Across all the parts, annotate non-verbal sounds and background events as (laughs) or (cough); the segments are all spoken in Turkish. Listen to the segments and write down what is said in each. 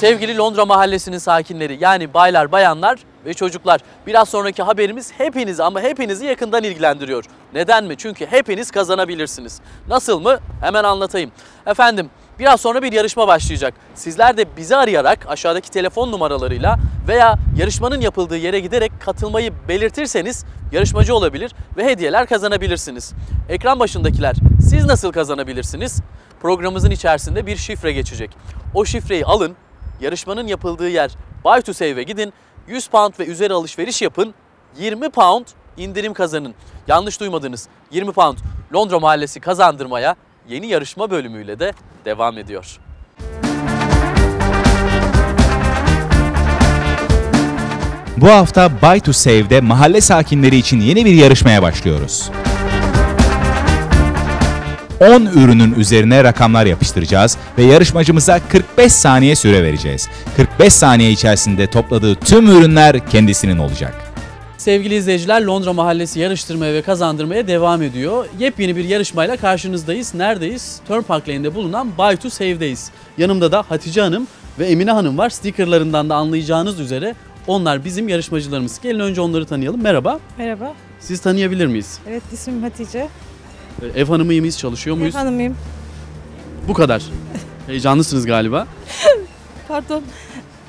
Sevgili Londra Mahallesi'nin sakinleri yani baylar, bayanlar ve çocuklar. Biraz sonraki haberimiz hepinizi ama hepinizi yakından ilgilendiriyor. Neden mi? Çünkü hepiniz kazanabilirsiniz. Nasıl mı? Hemen anlatayım. Efendim biraz sonra bir yarışma başlayacak. Sizler de bizi arayarak aşağıdaki telefon numaralarıyla veya yarışmanın yapıldığı yere giderek katılmayı belirtirseniz yarışmacı olabilir ve hediyeler kazanabilirsiniz. Ekran başındakiler siz nasıl kazanabilirsiniz? Programımızın içerisinde bir şifre geçecek. O şifreyi alın, yarışmanın yapıldığı yer Buy to Save'e gidin, 100 pound ve üzeri alışveriş yapın, 20 pound indirim kazanın. Yanlış duymadınız, 20 pound Londra Mahallesi kazandırmaya yeni yarışma bölümüyle de devam ediyor. Bu hafta Buy to Save'de mahalle sakinleri için yeni bir yarışmaya başlıyoruz. 10 ürünün üzerine rakamlar yapıştıracağız ve yarışmacımıza 45 saniye süre vereceğiz. 45 saniye içerisinde topladığı tüm ürünler kendisinin olacak. Sevgili izleyiciler Londra Mahallesi yarıştırmaya ve kazandırmaya devam ediyor. Yepyeni bir yarışmayla karşınızdayız. Neredeyiz? Turnpark Lane'de bulunan Buy to Save'deyiz. Yanımda da Hatice Hanım ve Emine Hanım var. Stickerlarından da anlayacağınız üzere onlar bizim yarışmacılarımız. Gelin önce onları tanıyalım. Merhaba. Merhaba. Siz tanıyabilir miyiz? Evet ismim Hatice. Ev hanımı mıyız? Çalışıyor muyuz? Ev hanımıyım. Bu kadar. (laughs) Heyecanlısınız galiba. Pardon.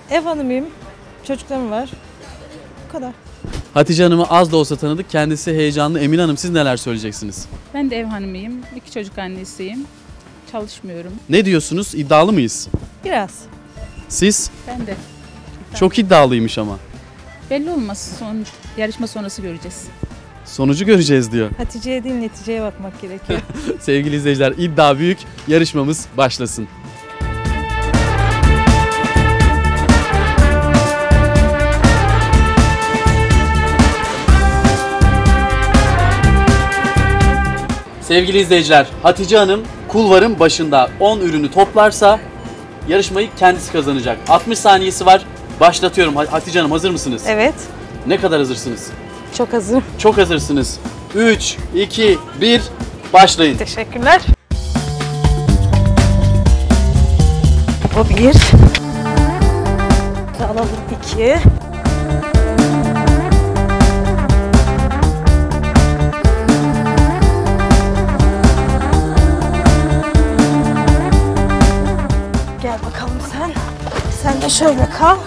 Ev hanımıyım. Çocuklarım var. Bu kadar. Hatice Hanım'ı az da olsa tanıdık. Kendisi heyecanlı. Emine Hanım siz neler söyleyeceksiniz? Ben de ev hanımıyım. İki çocuk annesiyim. Çalışmıyorum. Ne diyorsunuz? İddialı mıyız? Biraz. Siz? Ben de. Çok iddialıymış ama. Belli olmaz. Son yarışma sonrası göreceğiz. Sonucu göreceğiz diyor. Hatice'ye değil neticeye bakmak gerekiyor. (laughs) Sevgili izleyiciler iddia büyük. Yarışmamız başlasın. Sevgili izleyiciler, Hatice Hanım kulvarın başında 10 ürünü toplarsa yarışmayı kendisi kazanacak. 60 saniyesi var. Başlatıyorum. Ha- Hatice Hanım hazır mısınız? evet. Ne kadar hazırsınız? Çok hazırım. Çok hazırsınız. 3, 2, 1, başlayın. Teşekkürler. O bir. Alalım iki. Gel bakalım sen. Sen de şöyle kal.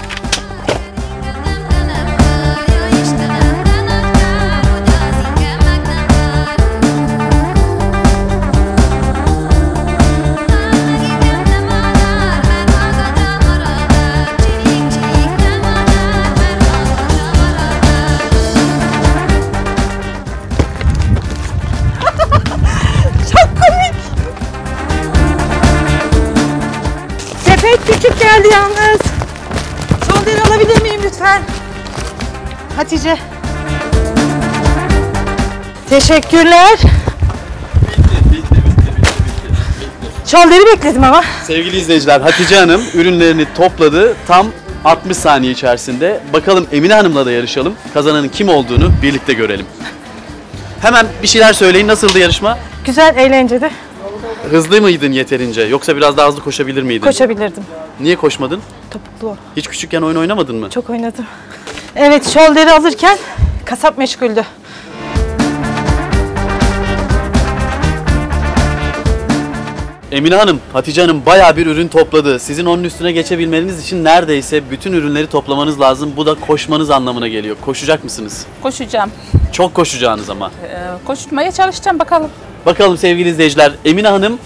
Hatice. Teşekkürler. Şolderi bekledim ama. Sevgili izleyiciler, Hatice Hanım ürünlerini topladı tam 60 saniye içerisinde. Bakalım Emine Hanım'la da yarışalım. Kazananın kim olduğunu birlikte görelim. Hemen bir şeyler söyleyin. Nasıldı yarışma? Güzel, eğlenceli. Hızlı mıydın yeterince? Yoksa biraz daha hızlı koşabilir miydin? Koşabilirdim. Niye koşmadın? Topuklu. Hiç küçükken oyun oynamadın mı? Çok oynadım. Evet, şolderi alırken kasap meşguldü. Emine Hanım, Hatice Hanım bayağı bir ürün topladı. Sizin onun üstüne geçebilmeniz için neredeyse bütün ürünleri toplamanız lazım. Bu da koşmanız anlamına geliyor. Koşacak mısınız? Koşacağım. Çok koşacağınız ama. Ee, koşmaya çalışacağım bakalım. Bakalım sevgili izleyiciler, Emine Hanım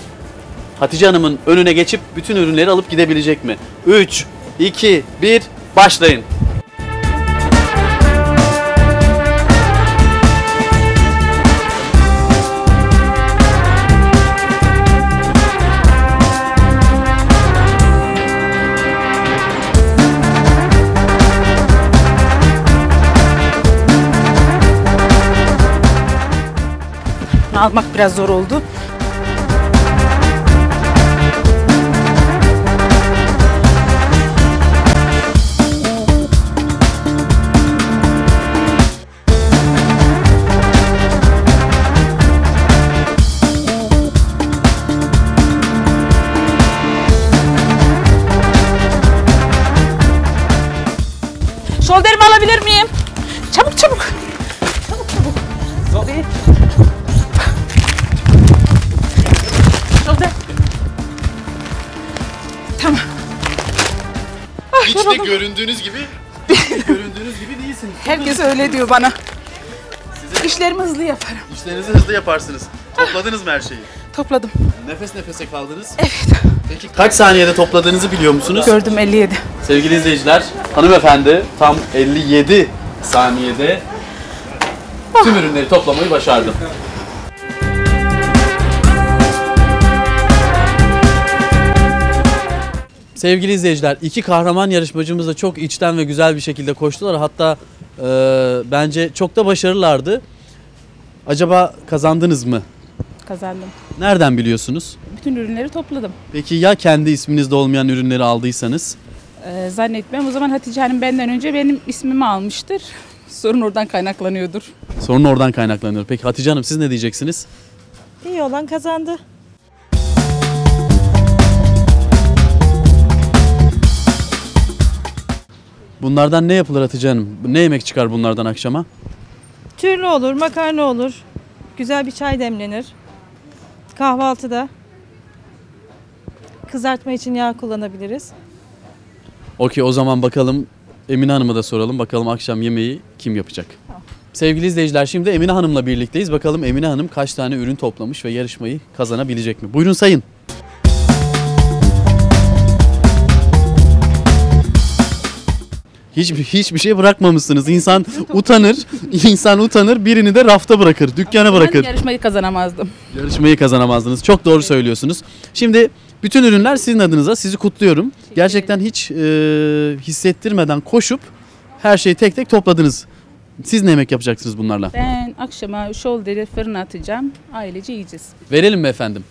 Hatice Hanım'ın önüne geçip bütün ürünleri alıp gidebilecek mi? 3, 2, 1, başlayın. almak biraz zor oldu. Şolderimi alabilir miyim? Hiç de göründüğünüz gibi göründüğünüz gibi değilsiniz. (laughs) Herkes öyle diyor bana. İşlerimi hızlı yaparım. İşlerinizi hızlı yaparsınız. Topladınız mı her şeyi? Topladım. Nefes nefese kaldınız. Evet. Peki kaç saniyede topladığınızı biliyor musunuz? Gördüm 57. Sevgili izleyiciler, hanımefendi tam 57 saniyede tüm ürünleri toplamayı başardı. Sevgili izleyiciler, iki kahraman yarışmacımız da çok içten ve güzel bir şekilde koştular. Hatta e, bence çok da başarılılardı. Acaba kazandınız mı? Kazandım. Nereden biliyorsunuz? Bütün ürünleri topladım. Peki ya kendi isminizde olmayan ürünleri aldıysanız? Ee, zannetmem. O zaman Hatice Hanım benden önce benim ismimi almıştır. (laughs) Sorun oradan kaynaklanıyordur. Sorun oradan kaynaklanıyor. Peki Hatice Hanım siz ne diyeceksiniz? İyi olan kazandı. Bunlardan ne yapılır Hatice Hanım? Ne yemek çıkar bunlardan akşama? Türlü olur, makarna olur. Güzel bir çay demlenir. Kahvaltıda. Kızartma için yağ kullanabiliriz. Okey o zaman bakalım Emine Hanım'a da soralım. Bakalım akşam yemeği kim yapacak? Sevgili izleyiciler şimdi Emine Hanım'la birlikteyiz. Bakalım Emine Hanım kaç tane ürün toplamış ve yarışmayı kazanabilecek mi? Buyurun sayın. Hiçbir, hiçbir şey bırakmamışsınız. İnsan utanır, insan utanır, birini de rafta bırakır, dükkana bırakır. Ben yarışmayı kazanamazdım. Yarışmayı kazanamazdınız. Çok doğru söylüyorsunuz. Şimdi bütün ürünler sizin adınıza. Sizi kutluyorum. Gerçekten hiç e, hissettirmeden koşup her şeyi tek tek topladınız. Siz ne yemek yapacaksınız bunlarla? Ben akşama shoulder'ı fırına atacağım. Ailece yiyeceğiz. Verelim mi efendim?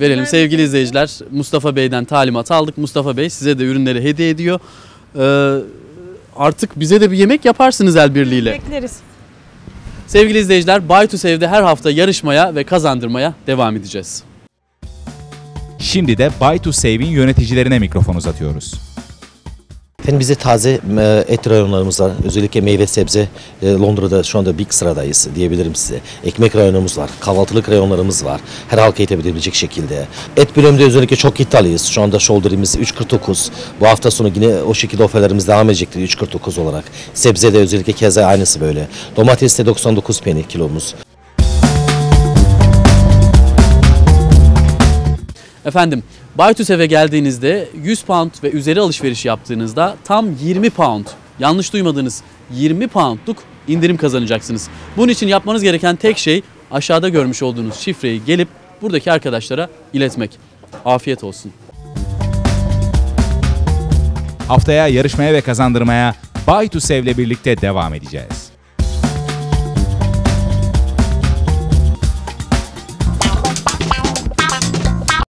Verelim. Sevgili izleyiciler Mustafa Bey'den talimat aldık. Mustafa Bey size de ürünleri hediye ediyor. Ee, artık bize de bir yemek yaparsınız el birliğiyle. Bekleriz. Sevgili izleyiciler Baytus Ev'de her hafta yarışmaya ve kazandırmaya devam edeceğiz. Şimdi de Buy to Save'in yöneticilerine mikrofon uzatıyoruz. Efendim bize taze e, et rayonlarımız var. Özellikle meyve sebze e, Londra'da şu anda big sıradayız diyebilirim size. Ekmek rayonumuz var. Kahvaltılık rayonlarımız var. Her halka yetebilecek şekilde. Et bölümünde özellikle çok iddialıyız. Şu anda shoulder'imiz 3.49. Bu hafta sonu yine o şekilde oferlerimiz devam edecektir 3.49 olarak. Sebze de özellikle keza aynısı böyle. Domates de 99 peni kilomuz. Efendim, Baytus eve geldiğinizde 100 pound ve üzeri alışveriş yaptığınızda tam 20 pound, yanlış duymadınız 20 poundluk indirim kazanacaksınız. Bunun için yapmanız gereken tek şey aşağıda görmüş olduğunuz şifreyi gelip buradaki arkadaşlara iletmek. Afiyet olsun. Haftaya yarışmaya ve kazandırmaya to Save'le birlikte devam edeceğiz.